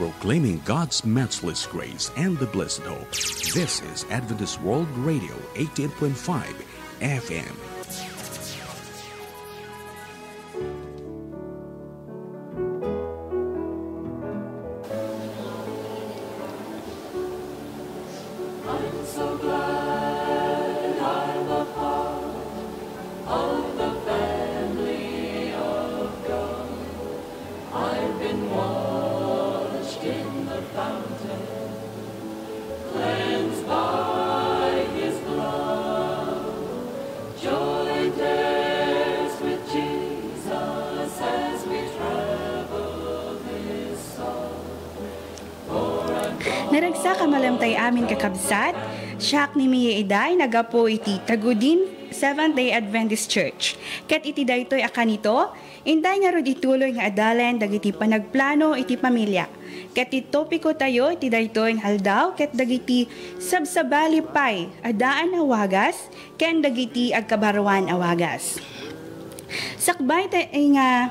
proclaiming God's matchless grace and the blessed hope. This is Adventist World Radio 18.5 FM. Naragsa ka malamtay amin kakabsat, siyak ni Mia Iday, nagapo iti Tagudin Seventh-day Adventist Church. Kat iti daytoy akanito, inday nga rod ituloy nga adalan dagiti panagplano iti pamilya. Kat iti topiko tayo iti daytoy nga haldaw, kat dagiti sabsabali pay, adaan awagas, ken dagiti agkabarwan awagas. Sakbay tayo nga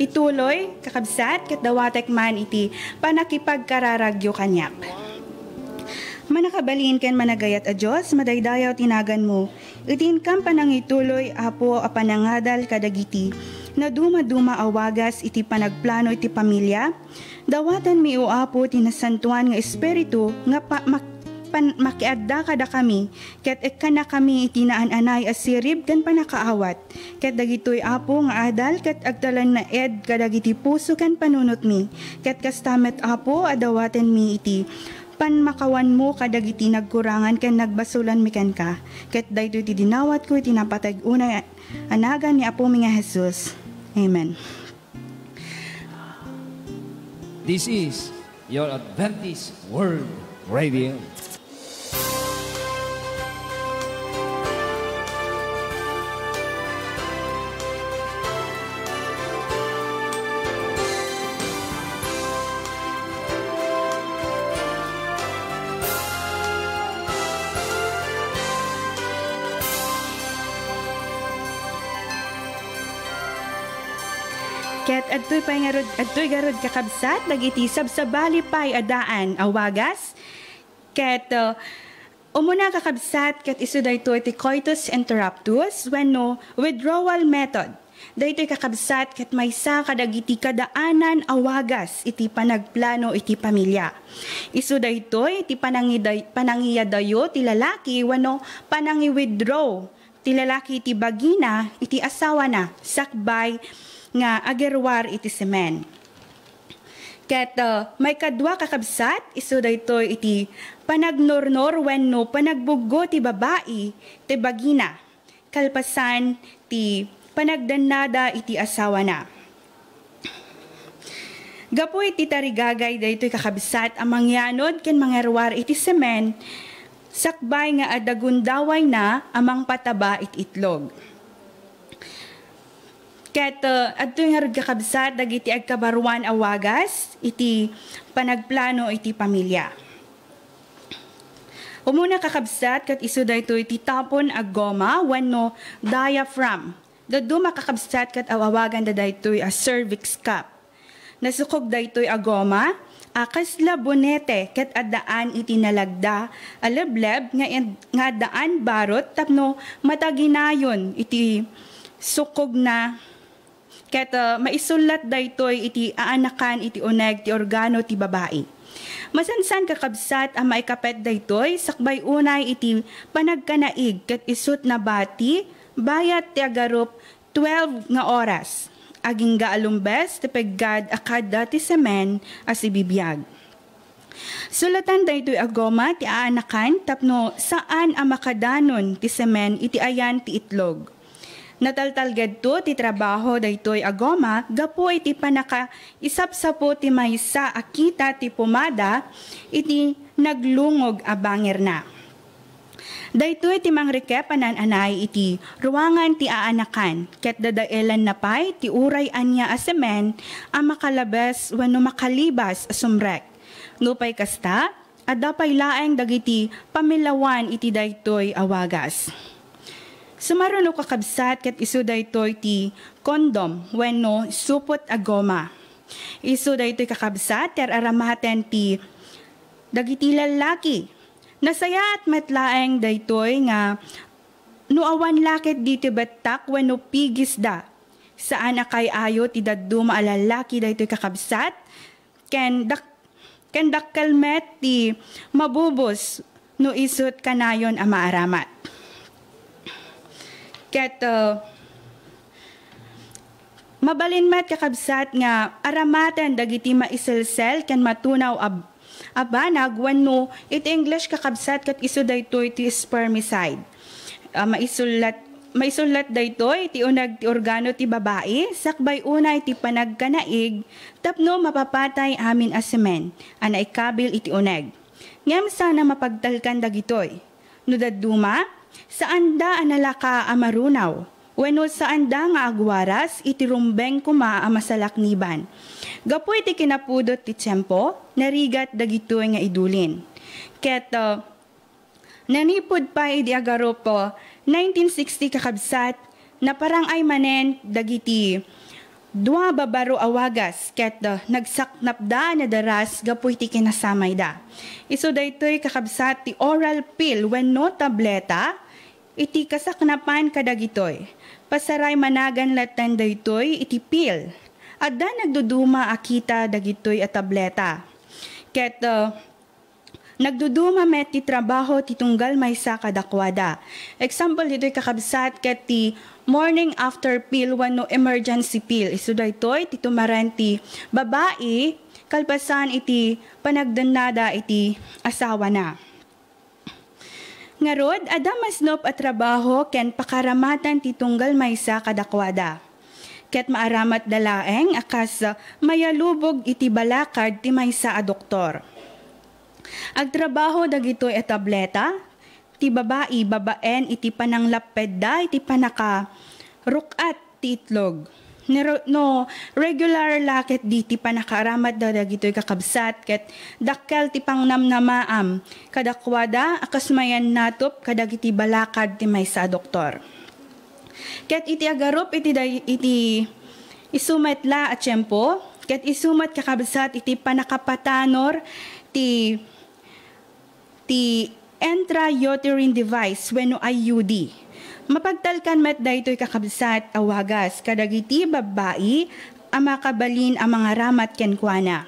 ituloy kakabsat kat dawatek man iti panakipagkararagyo kanyak. Manakabalin ken managayat a Diyos, madaydayaw tinagan mo. Itin kam panang ituloy apo a panangadal kadagiti, na duma-duma awagas iti panagplano iti pamilya, dawatan mi o apo tinasantuan nga espiritu nga pa, mak, pan, makiadda kada kami, ket ekka na kami itinaan-anay asirib kan panakaawat, ket dagitoy apo nga adal ket agtalan na ed kadagiti puso kan panunot mi, ket kastamet apo adawaten mi iti panmakawan mo kadagiti nagkurangan ken nagbasulan mi ken ka, ket daytoy ti dinawat ko iti napatag unay anagan ni apo mi nga Jesus. Amen. This is your Adventist World Radio. Ket adtoy pay nga adtoy garod kakabsat dagiti sabsabali pay adaan awagas. Ket uh, umuna kakabsat ket isu daytoy ti coitus interruptus wenno withdrawal method. Daytoy kakabsat ket maysa kadagiti kadaanan awagas iti panagplano iti pamilya. Isu daytoy iti panangiday panangiyadayo ti lalaki wenno panangi-withdraw ti lalaki iti bagina iti asawa na sakbay nga agerwar iti semen. Ket uh, may kadwa kakabsat, iso daytoy iti panagnornor wenno panagbuggo ti babae ti bagina. Kalpasan ti panagdanada iti asawa na. Gapo iti tarigagay daytoy kakabsat ang mangyanod ken mangerwar iti semen sakbay nga adagundaway na amang pataba iti itlog. Ket uh, adto nga rod kakabsat dagiti agkabaruan awagas iti panagplano iti pamilya. Umuna kakabsat kat isu dayto iti tapon ag goma wenno diaphragm. Dadu makakabsat kat awawagan da daytoy a cervix cup. Nasukog daytoy a goma akas labonete ket adaan iti nalagda alebleb nga nga daan barot tapno mataginayon iti sukog na Ket uh, maisulat daytoy iti aanakan iti uneg ti organo ti babae. Masansan kakabsat ang maikapet daytoy sakbay unay iti panagkanaig ket isut na bati bayat ti agarup 12 nga oras. Aging gaalumbes ti peggad akada ti semen as ibibiyag. Sulatan daytoy agoma ti aanakan tapno saan ang makadanon ti semen iti ayan ti itlog. Nataltalgad to ti trabaho daytoy agoma gapo iti panaka isapsapo ti maysa akita ti pumada iti naglungog a bangir na. Daytoy ti mangrike panananay iti ruangan ti aanakan ket dadaelan na pay ti uray anya a semen a makalabes wenno makalibas sumrek. Nupay kasta adda pay laeng dagiti pamilawan iti daytoy awagas. Sumaron kakabsat ket isu daytoy ti kondom wenno supot agoma. Isu daytoy kakabsat ter aramaten ti dagiti lalaki. Nasaya at metlaeng daytoy nga no awan lakit dito betak wenno pigis da. Saan akay ayo ti daddu maalalaki daytoy kakabsat ken dak ken dakkelmet ti mabubos no isut kanayon a maaramat. Ket uh, Mabalin met kakabsat nga aramatan dagiti maisilsel ken matunaw ab abanag wenno it English kakabsat kat isu daytoy ti spermicide. Uh, maisulat maisulat daytoy ti unag ti organo ti babae sakbay unay ti panagkanaig tapno mapapatay amin asemen ana ikabil iti uneg. Ngem sana mapagtalkan dagitoy. No daduma saan da analaka amarunaw Weno saan da nga agwaras, itirumbeng kuma a masalakniban. Gapoy ti kinapudot ti tiyempo, narigat dagitoy nga idulin. Ket uh, nanipod pa idi agaropo 1960 kakabsat na parang ay manen dagiti dua babaro awagas ket uh, nagsaknap da na daras gapoy ti kinasamay da. Iso daytoy kakabsat ti oral pill when no tableta iti kasaknapan kadagitoy pasaray managan latan daytoy itipil. Adda nagduduma akita dagitoy at tableta. Ket uh, nagduduma met ti trabaho ti tunggal may sa kadakwada. Example dito'y kakabsat ket ti morning after pill wano emergency pill. Isu daytoy ti tumaran ti babae kalpasan iti panagdanada iti asawa na. Ngarod, adamas nop at trabaho ken pakaramatan titunggal maysa kadakwada. Ket maaramat dalaeng akas mayalubog iti balakad ti maysa a doktor. Agtrabaho dagito e tableta, ti babae babaen iti pananglaped da iti panaka rukat ti itlog. No regular lakit di ti panakaramat da dagitoy kakabsat ket dakkel ti pangnamnamaam. Kadakwada akasmayan natop kadagiti balakad ti maysa doktor. Ket iti agarup iti iti isumet la at tiyempo ket isumat kakabsat iti panakapatanor ti ti intrauterine device wenno IUD Mapagtalkan met daytoy kakabsat awagas kadagiti babae ang makabalin ang mga ramat kenkwana.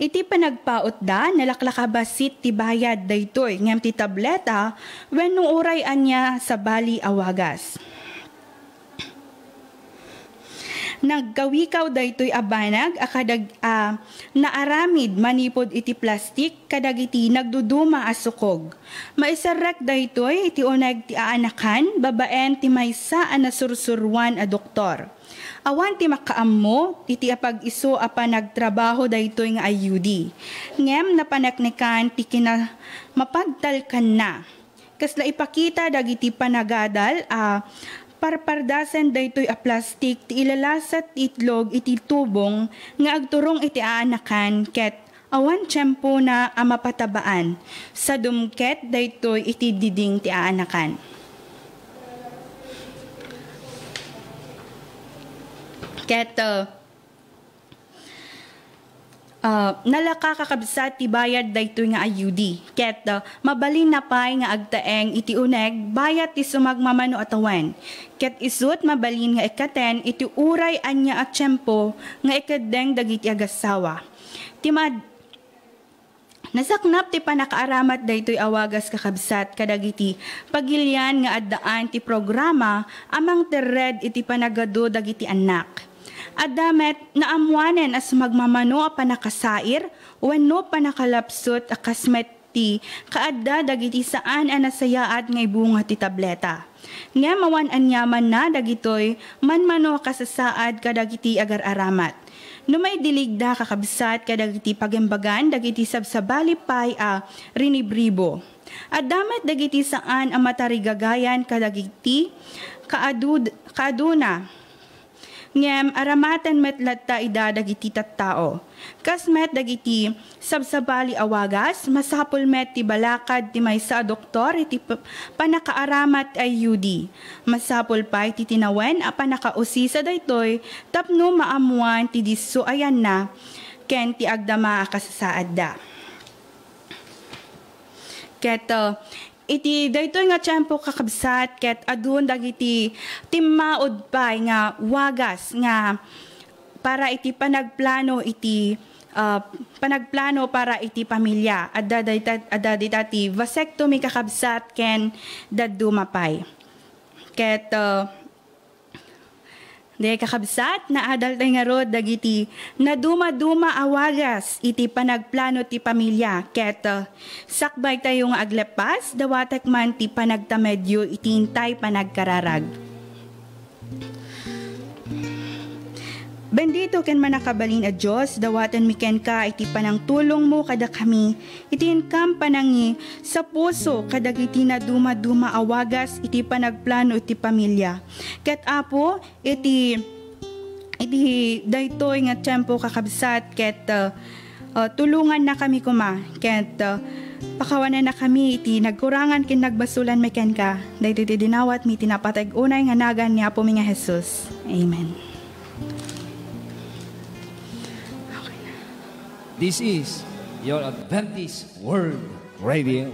Iti panagpaot da nalaklakabasit ti bayad daytoy ngem ti tableta wenno uray anya sa bali awagas. Naggawikaw daytoy abanag akadag uh, naaramid manipod iti plastik kadag iti nagduduma asukog. Maisarek daytoy iti unag ti aanakan babaen ti maysa a nasursurwan a doktor. Awan ti makaammo iti apag iso a panagtrabaho daytoy nga ayudi. Ngem napanaknikan ti kina mapagtalkan na. Kasla ipakita dagiti panagadal a uh, parpardasan daytoy a plastik ti ilalasat itlog iti tubong nga agturong iti aanakan ket awan tiyempo na a mapatabaan sa dumket daytoy iti diding ti aanakan. Ket uh, uh, nalaka kakabsat ti bayad daytoy nga ayudi. Ket uh, mabalin na pay nga agtaeng iti uneg bayat ti sumagmamano atawan. Ket isut mabalin nga ikaten iti uray anya at tiyempo nga ikadeng dagiti agasawa. Ti mad Nasaknap ti panakaaramat daytoy awagas kakabsat kadagiti pagilyan nga addaan ti programa amang terred iti panagado dagiti anak Adamet naamuanen as magmamano a panakasair, wenno panakalapsot a kasmet ti kaadda dagiti saan a nasayaat ngay bunga ti tableta. Nga mawan anyaman na dagitoy manmano kasasaad kadagiti agar-aramat. No may diligda kakabsat kadagiti pagembagan dagiti sabsabali pay a rinibribo. At damat dagiti saan ang matarigagayan kadagiti kaadud, kaaduna ngem aramatan met latta ida dagiti tattao. Kas met dagiti sabsabali awagas, masapul met ti balakad ti maysa doktor iti pa- panakaaramat ay yudi. Masapul pa iti tinawen a panakausisa daytoy tapno maamuan ti disso ayan na ken ti agdama a kasasaad da. Ket iti daytoy nga tiyempo kakabsat ket adun dagiti timmaod pa nga wagas nga para iti panagplano iti uh, panagplano para iti pamilya. Adda dati vasectomy kakabsat ken daddu mapay. Ket uh, De kakabsat na adal tay nga rod dagiti na duma-duma awagas iti panagplano ti pamilya ket sakbay tayo nga aglepas dawatek man ti panagtamedyo iti intay panagkararag. Bendito ken manakabalin a Dios dawatan mi ken ka iti panang tulong mo kada kami iti inkam panangi sa puso kadagiti na duma-duma awagas iti panagplano iti pamilya. Ket apo iti iti daytoy nga tempo kakabsat ket uh, uh, tulungan na kami kuma ket uh, pakawanan na kami iti nagkurangan ken nagbasulan mi ken ka daytoy ti dinawat mi tinapatag unay nga nagan ni Apo mi nga Jesus. Amen. This is your Adventist World Radio.